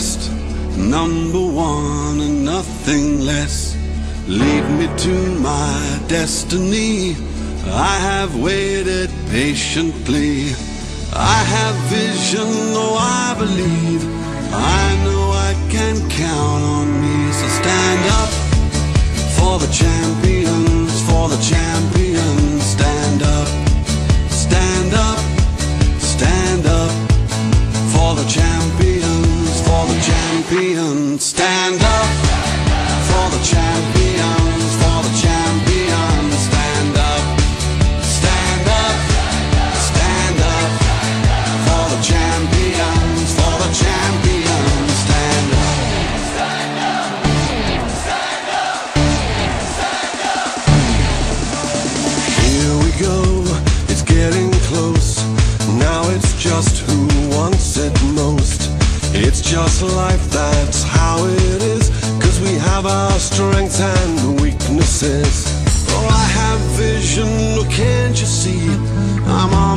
number one and nothing less. Lead me to my destiny. I have waited patiently. I have vision, though I believe. I know I can count on me. So stand up for the champions, for the champions. Stand up, stand up, stand up for the champions, the champions. Stand up just life, that's how it is. Cause we have our strengths and weaknesses. Oh, I have vision, can't you see? I'm on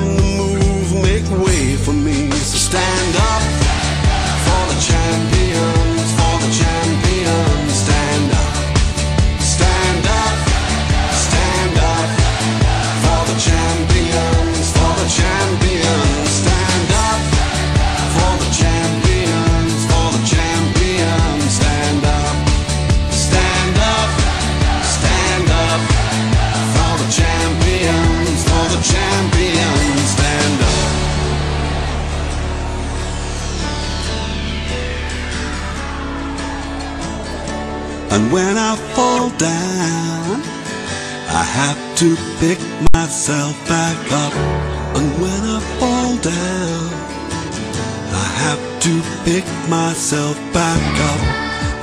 And when I fall down, I have to pick myself back up. And when I fall down, I have to pick myself back up.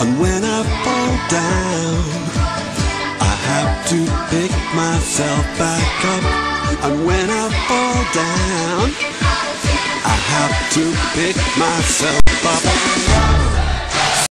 And when I fall down, I have to pick myself back up. And when I fall down, I have to pick myself up.